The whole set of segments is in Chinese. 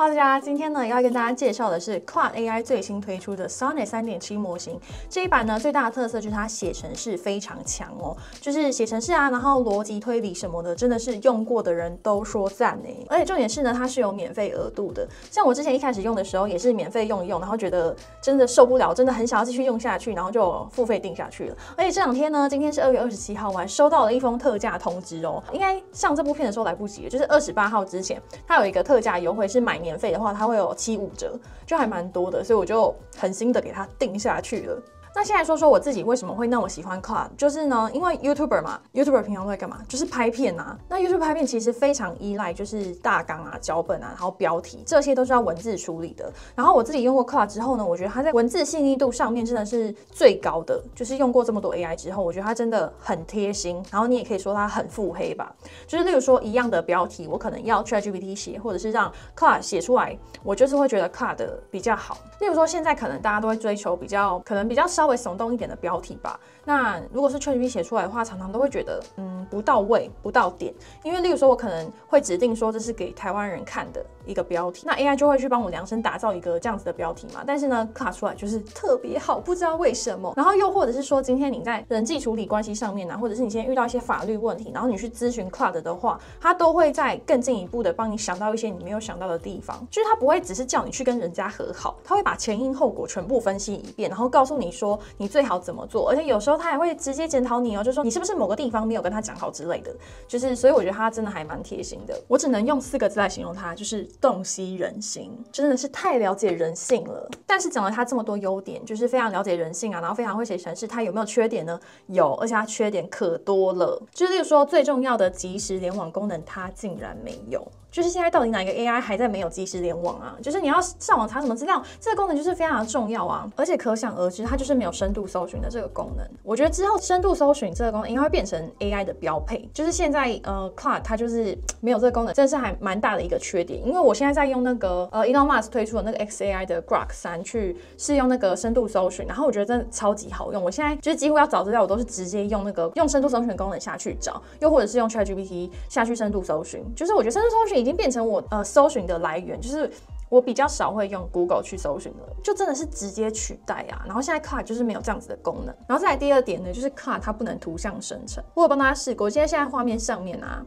大家，今天呢要跟大家介绍的是 Claude AI 最新推出的 Sonnet 3.7模型。这一版呢最大的特色就是它写程式非常强哦，就是写程式啊，然后逻辑推理什么的，真的是用过的人都说赞呢。而且重点是呢，它是有免费额度的。像我之前一开始用的时候也是免费用一用，然后觉得真的受不了，真的很想要继续用下去，然后就付费定下去了。而且这两天呢，今天是二月二十七号，我还收到了一封特价通知哦。应该上这部片的时候来不及，就是二十八号之前，它有一个特价优惠，是买年。免费的话，它会有七五折，就还蛮多的，所以我就狠心的给它定下去了。那现在说说我自己为什么会那么喜欢 Claude，就是呢，因为 YouTuber 嘛，YouTuber 平常都在干嘛？就是拍片啊。那 YouTube 拍片其实非常依赖就是大纲啊、脚本啊，然后标题，这些都是要文字处理的。然后我自己用过 Claude 之后呢，我觉得它在文字细腻度上面真的是最高的。就是用过这么多 AI 之后，我觉得它真的很贴心。然后你也可以说它很腹黑吧。就是例如说一样的标题，我可能要 ChatGPT 写，或者是让 Claude 写出来，我就是会觉得 Claude 比较好。例如说现在可能大家都会追求比较可能比较稍微耸动一点的标题吧。那如果是 ChatGPT 写出来的话，常常都会觉得嗯不到位、不到点。因为例如说，我可能会指定说这是给台湾人看的一个标题，那 AI 就会去帮我量身打造一个这样子的标题嘛。但是呢，卡出来就是特别好，不知道为什么。然后又或者是说，今天你在人际处理关系上面呢，或者是你现在遇到一些法律问题，然后你去咨询 Cloud 的话，它都会在更进一步的帮你想到一些你没有想到的地方。就是它不会只是叫你去跟人家和好，它会把前因后果全部分析一遍，然后告诉你说你最好怎么做。而且有时候他还会直接检讨你哦，就说你是不是某个地方没有跟他讲好之类的。就是所以我觉得他真的还蛮贴心的。我只能用四个字来形容他，就是洞悉人心，真的是太了解人性了。但是讲了他这么多优点，就是非常了解人性啊，然后非常会写程式，它有没有缺点呢？有，而且他缺点可多了。就是例如说最重要的即时联网功能，它竟然没有。就是现在到底哪一个 AI 还在没有即时联网啊？就是你要上网查什么资料，这个功能就是非常的重要啊！而且可想而知，它就是没有深度搜寻的这个功能。我觉得之后深度搜寻这个功能应该会变成 AI 的标配。就是现在呃，Claude 它就是没有这个功能，真的是还蛮大的一个缺点。因为我现在在用那个呃 Elon Musk 推出的那个 XAI 的 Grok 三去试用那个深度搜寻，然后我觉得真的超级好用。我现在就是几乎要找资料，我都是直接用那个用深度搜寻功能下去找，又或者是用 ChatGPT 下去深度搜寻。就是我觉得深度搜寻已经变成我呃搜寻的来源，就是我比较少会用 Google 去搜寻了，就真的是直接取代啊。然后现在 Car 就是没有这样子的功能。然后再来第二点呢，就是 Car 它不能图像生成。我有帮大家试过，现在现在画面上面啊。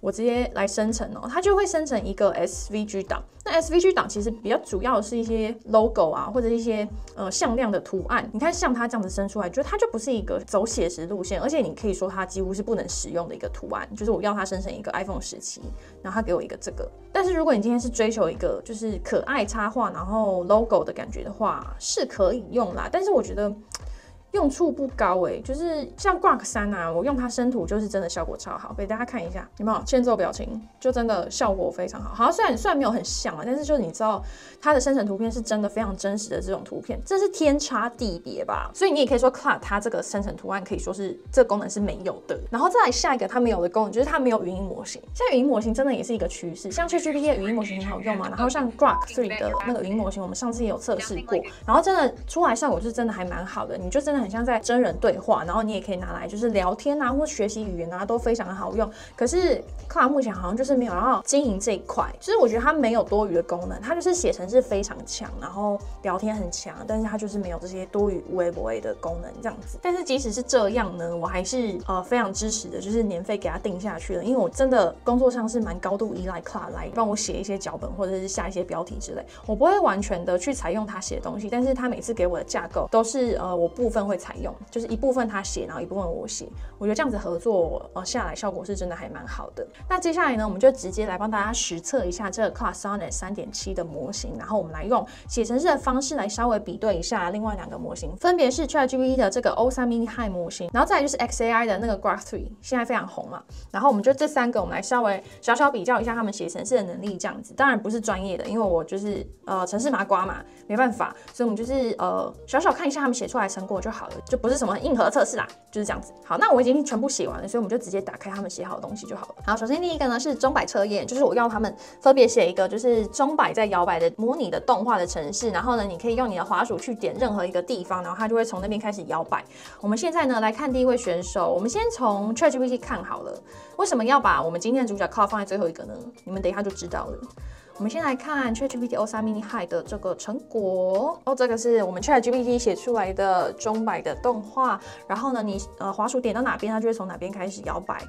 我直接来生成哦，它就会生成一个 SVG 档。那 SVG 档其实比较主要的是一些 logo 啊，或者一些呃向量的图案。你看像它这样子生出来，就它就不是一个走写实路线，而且你可以说它几乎是不能使用的一个图案。就是我要它生成一个 iPhone 十七，然后它给我一个这个。但是如果你今天是追求一个就是可爱插画，然后 logo 的感觉的话，是可以用啦。但是我觉得。用处不高哎，就是像 Grok 三啊，我用它生图就是真的效果超好，给大家看一下，有没有欠揍表情？就真的效果非常好。好，虽然虽然没有很像啊，但是就是你知道它的生成图片是真的非常真实的这种图片，这是天差地别吧？所以你也可以说 Claude 它这个生成图案可以说是这功能是没有的。然后再来下一个它没有的功能，就是它没有语音模型。现在语音模型真的也是一个趋势，像 ChatGPT 的语音模型很好用嘛，然后像 Grok 三的那个语音模型，我们上次也有测试过，然后真的出来效果就是真的还蛮好的，你就真的很像在真人。对话，然后你也可以拿来就是聊天啊，或学习语言啊，都非常的好用。可是 Claude 目前好像就是没有要经营这一块，其实我觉得它没有多余的功能，它就是写成是非常强，然后聊天很强，但是它就是没有这些多余无微不微的功能这样子。但是即使是这样呢，我还是呃非常支持的，就是年费给它定下去了，因为我真的工作上是蛮高度依赖 Claude 来帮我写一些脚本或者是下一些标题之类，我不会完全的去采用它写的东西，但是它每次给我的架构都是呃我部分会采用，就是。一部分他写，然后一部分我写，我觉得这样子合作呃下来效果是真的还蛮好的。那接下来呢，我们就直接来帮大家实测一下这个 Claude Sonnet 三点七的模型，然后我们来用写程式的方式来稍微比对一下另外两个模型，分别是 ChatGPT 的这个 O 三 Mini High 模型，然后再就是 XAI 的那个 Grok Three，现在非常红嘛。然后我们就这三个，我们来稍微小小比较一下他们写程式的能力，这样子。当然不是专业的，因为我就是呃程式麻瓜嘛，没办法，所以我们就是呃小小看一下他们写出来成果就好好了，就不是什么硬核测试啦。就是这样子。好，那我已经全部写完了，所以我们就直接打开他们写好的东西就好了。好，首先第一个呢是钟摆测验，就是我要他们分别写一个就是钟摆在摇摆的模拟的动画的城市，然后呢，你可以用你的滑鼠去点任何一个地方，然后它就会从那边开始摇摆。我们现在呢来看第一位选手，我们先从 ChatGPT 看好了。为什么要把我们今天的主角 Call 放在最后一个呢？你们等一下就知道了。我们先来看 ChatGPT O3 Mini High 的这个成果哦，这个是我们 ChatGPT 写出来的钟摆的动画。然后呢，你呃滑鼠点到哪边，它就会从哪边开始摇摆。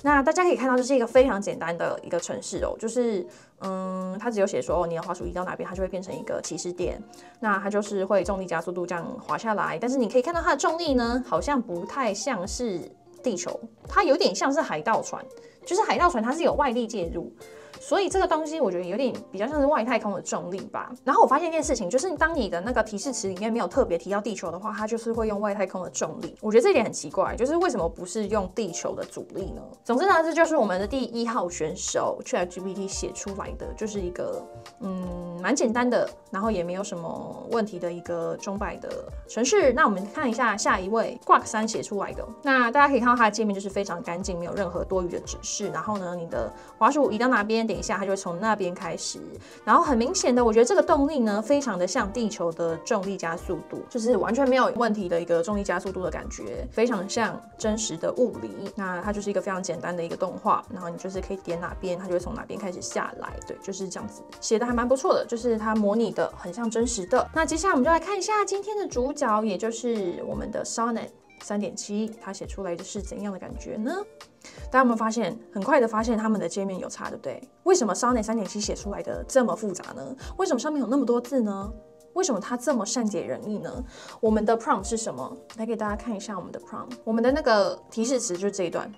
那大家可以看到，这是一个非常简单的一个程式哦，就是嗯，它只有写说你的滑鼠移到哪边，它就会变成一个起始点。那它就是会重力加速度这样滑下来。但是你可以看到它的重力呢，好像不太像是地球，它有点像是海盗船，就是海盗船它是有外力介入。所以这个东西我觉得有点比较像是外太空的重力吧。然后我发现一件事情，就是当你的那个提示词里面没有特别提到地球的话，它就是会用外太空的重力。我觉得这一点很奇怪，就是为什么不是用地球的阻力呢？总之呢，这就是我们的第一号选手 ChatGPT 写出来的，就是一个嗯蛮简单的，然后也没有什么问题的一个钟摆的程式。那我们看一下下一位 Guak 三写出来的，那大家可以看到它的界面就是非常干净，没有任何多余的指示。然后呢，你的滑鼠移到哪边？等一下，它就会从那边开始。然后很明显的，我觉得这个动力呢，非常的像地球的重力加速度，就是完全没有问题的一个重力加速度的感觉，非常像真实的物理。那它就是一个非常简单的一个动画，然后你就是可以点哪边，它就会从哪边开始下来。对，就是这样子，写的还蛮不错的，就是它模拟的很像真实的。那接下来我们就来看一下今天的主角，也就是我们的 Sonnet 三点七，它写出来的是怎样的感觉呢？大家有没有发现，很快的发现他们的界面有差，对不对？为什么 Sonnet 三点七写出来的这么复杂呢？为什么上面有那么多字呢？为什么它这么善解人意呢？我们的 prompt 是什么？来给大家看一下我们的 prompt，我们的那个提示词就是这一段。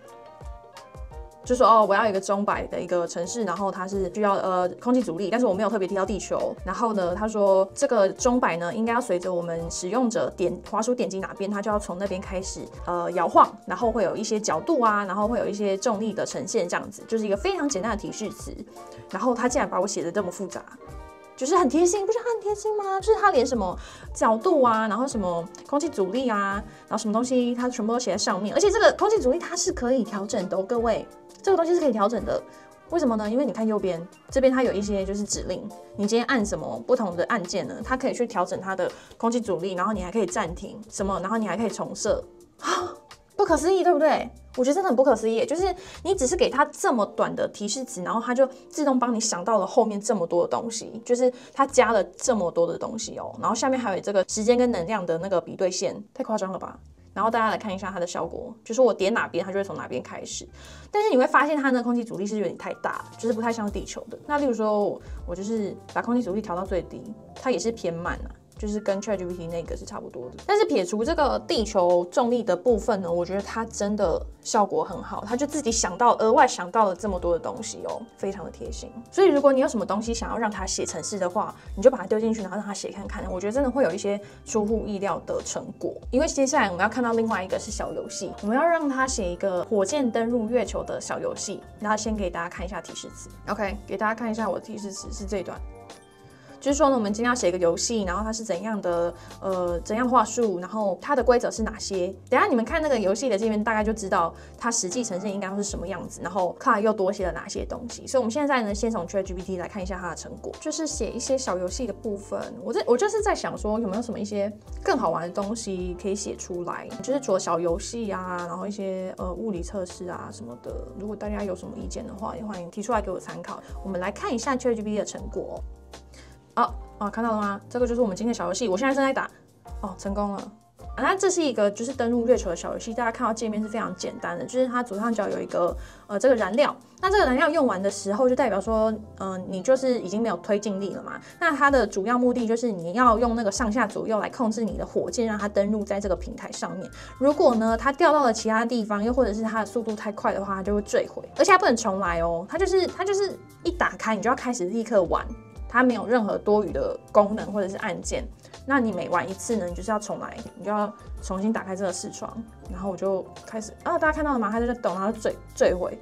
就说哦，我要一个钟摆的一个城市，然后它是需要呃空气阻力，但是我没有特别提到地球。然后呢，他说这个钟摆呢，应该要随着我们使用者点滑鼠点击哪边，它就要从那边开始呃摇晃，然后会有一些角度啊，然后会有一些重力的呈现，这样子就是一个非常简单的提示词。然后他竟然把我写的这么复杂。就是很贴心，不是很贴心吗？就是他连什么角度啊，然后什么空气阻力啊，然后什么东西，他全部都写在上面。而且这个空气阻力它是可以调整的，各位，这个东西是可以调整的。为什么呢？因为你看右边这边，它有一些就是指令，你今天按什么不同的按键呢？它可以去调整它的空气阻力，然后你还可以暂停什么，然后你还可以重设啊。不可思议，对不对？我觉得真的很不可思议，就是你只是给它这么短的提示词，然后它就自动帮你想到了后面这么多的东西，就是它加了这么多的东西哦。然后下面还有这个时间跟能量的那个比对线，太夸张了吧？然后大家来看一下它的效果，就是我点哪边，它就会从哪边开始。但是你会发现它的空气阻力是有点太大，就是不太像地球的。那例如说，我就是把空气阻力调到最低，它也是偏慢啊。就是跟 ChatGPT 那个是差不多的，但是撇除这个地球重力的部分呢，我觉得它真的效果很好，它就自己想到额外想到了这么多的东西哦，非常的贴心。所以如果你有什么东西想要让它写程式的话，你就把它丢进去，然后让它写看看，我觉得真的会有一些出乎意料的成果。因为接下来我们要看到另外一个是小游戏，我们要让它写一个火箭登陆月球的小游戏。那先给大家看一下提示词，OK，给大家看一下我的提示词是这段。就是说呢，我们今天要写一个游戏，然后它是怎样的，呃，怎样话术，然后它的规则是哪些？等下你们看那个游戏的界面，大概就知道它实际呈现应该会是什么样子，然后看又多写了哪些东西。所以我们现在呢，先从 ChatGPT 来看一下它的成果，就是写一些小游戏的部分。我这我就是在想说，有没有什么一些更好玩的东西可以写出来？就是除了小游戏啊，然后一些呃物理测试啊什么的。如果大家有什么意见的话，也欢迎提出来给我参考。我们来看一下 ChatGPT 的成果。哦哦，看到了吗？这个就是我们今天的小游戏，我现在正在打，哦，成功了。那这是一个就是登陆月球的小游戏，大家看到界面是非常简单的，就是它左上角有一个呃这个燃料，那这个燃料用完的时候，就代表说，嗯，你就是已经没有推进力了嘛。那它的主要目的就是你要用那个上下左右来控制你的火箭，让它登陆在这个平台上面。如果呢它掉到了其他地方，又或者是它的速度太快的话，它就会坠毁，而且它不能重来哦，它就是它就是一打开你就要开始立刻玩。它没有任何多余的功能或者是按键，那你每玩一次呢，你就是要重来，你就要重新打开这个视窗，然后我就开始啊，大家看到了吗？它就在抖，然后坠坠毁，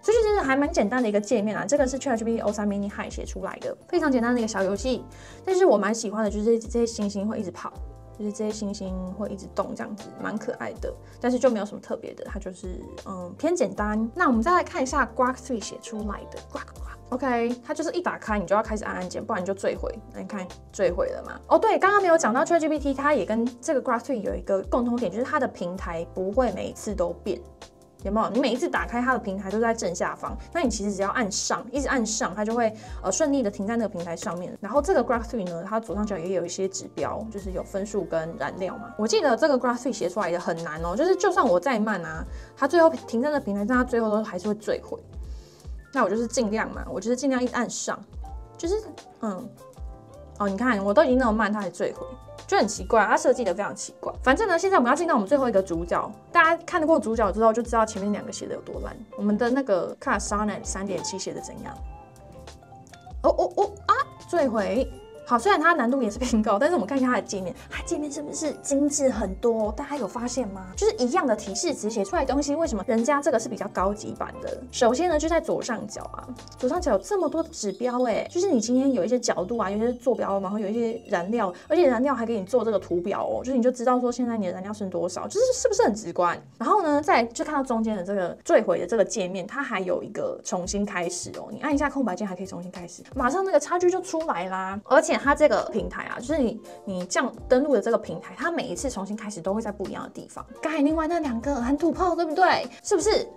所以其实还蛮简单的一个界面啊。这个是 ChatGPT O3 Mini High 写出来的，非常简单的一个小游戏。但是我蛮喜欢的，就是这些星星会一直跑，就是这些星星会一直动，这样子蛮可爱的。但是就没有什么特别的，它就是嗯偏简单。那我们再来看一下 Grok Three 写出来的 Grok。OK，它就是一打开你就要开始按按键，不然你就坠毁。那你看坠毁了吗？哦，对，刚刚没有讲到 ChatGPT，它也跟这个 Graph Three 有一个共通点，就是它的平台不会每一次都变。有没有？你每一次打开它的平台都在正下方，那你其实只要按上，一直按上，它就会呃顺利的停在那个平台上面。然后这个 Graph Three 呢，它左上角也有一些指标，就是有分数跟燃料嘛。我记得这个 Graph Three 写出来也很难哦，就是就算我再慢啊，它最后停在那平台但，它最后都还是会坠毁。那我就是尽量嘛，我就是尽量一直按上，就是嗯，哦，你看我都已经那么慢，它还坠毁。就很奇怪，它设计的非常奇怪。反正呢，现在我们要进到我们最后一个主角，大家看得过主角之后，就知道前面两个写的有多烂。我们的那个 Class Sonnet 三点七写的怎样？哦哦哦啊！坠毁。好，虽然它难度也是偏高，但是我们看一下它的界面，它界面是不是精致很多？大家有发现吗？就是一样的提示词写出来东西，为什么人家这个是比较高级版的？首先呢，就在左上角啊，左上角有这么多指标，哎，就是你今天有一些角度啊，有一些坐标，然后有一些燃料，而且燃料还给你做这个图表哦，就是你就知道说现在你的燃料剩多少，就是是不是很直观？然后呢，再就看到中间的这个坠毁的这个界面，它还有一个重新开始哦，你按一下空白键还可以重新开始，马上那个差距就出来啦，而且。它这个平台啊，就是你你这样登录的这个平台，它每一次重新开始都会在不一样的地方。刚才另外那两个很土炮，对不对？是不是？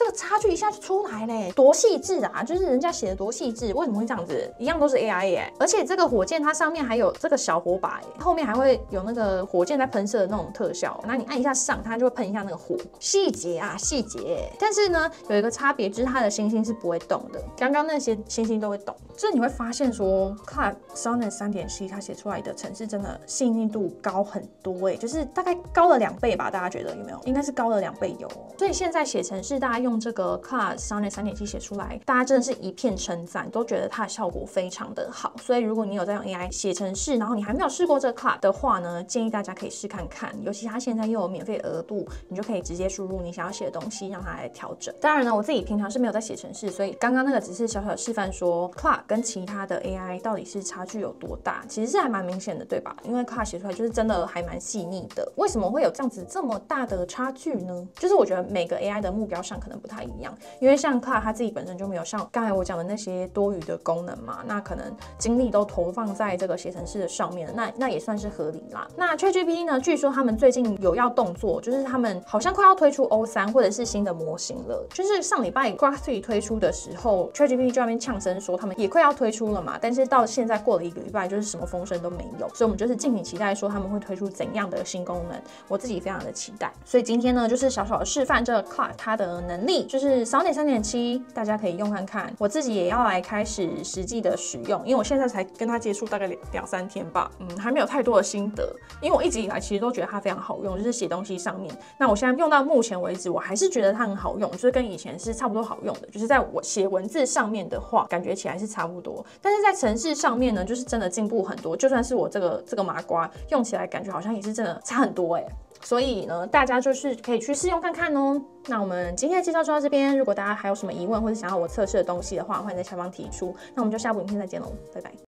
这个差距一下就出来嘞，多细致啊！就是人家写的多细致，为什么会这样子？一样都是 AI 耶，而且这个火箭它上面还有这个小火把，后面还会有那个火箭在喷射的那种特效。那你按一下上，它就会喷一下那个火。细节啊，细节。但是呢，有一个差别，就是它的星星是不会动的。刚刚那些星星都会动。这你会发现说，Cloud Sonnet 三点七它写出来的程式真的细腻度高很多哎，就是大概高了两倍吧？大家觉得有没有？应该是高了两倍有。所以现在写程式，大家用。用这个 Class Sonnet 三点七写出来，大家真的是一片称赞，都觉得它的效果非常的好。所以如果你有在用 AI 写程式，然后你还没有试过这个 Class 的话呢，建议大家可以试看看。尤其它现在又有免费额度，你就可以直接输入你想要写的东西，让它来调整。当然呢，我自己平常是没有在写程式，所以刚刚那个只是小小的示范，说 Class 跟其他的 AI 到底是差距有多大，其实是还蛮明显的，对吧？因为 Class 写出来就是真的还蛮细腻的。为什么会有这样子这么大的差距呢？就是我觉得每个 AI 的目标上可能不太一样。因为像 Claude 它自己本身就没有像刚才我讲的那些多余的功能嘛，那可能精力都投放在这个写程式的上面，那那也算是合理啦。那 ChatGPT 呢？据说他们最近有要动作，就是他们好像快要推出 O 三或者是新的模型了。就是上礼拜 Graph Three 推出的时候，ChatGPT 就那边呛声说他们也快要推出了嘛，但是到现在过了一个礼拜，就是什么风声都没有，所以我们就是敬请期待说他们会推出怎样的新功能。我自己非常的期待。所以今天呢，就是小小的示范这个 Claude 它的能力，就是少点三点七，大家可以用看看。我自己也要来开始实际的使用，因为我现在才跟它接触大概两两三天吧，嗯，还没有太多的心得。因为我一直以来其实都觉得它非常好用，就是写东西上面。那我现在用到目前为止，我还是觉得它很好用，就是跟以前是差不多好用的。就是在我写文字上面的话，感觉起来是差不多。但是在城市上面呢，就是真的进步很多。就算是我这个这个麻瓜用起来，感觉好像也是真的差很多哎。所以呢，大家就是可以去试用看看哦。那我们今天的介绍就到这边，如果大家还有什么疑问或者想要我测试的东西的话，欢迎在下方提出。那我们就下部影片再见喽，拜拜。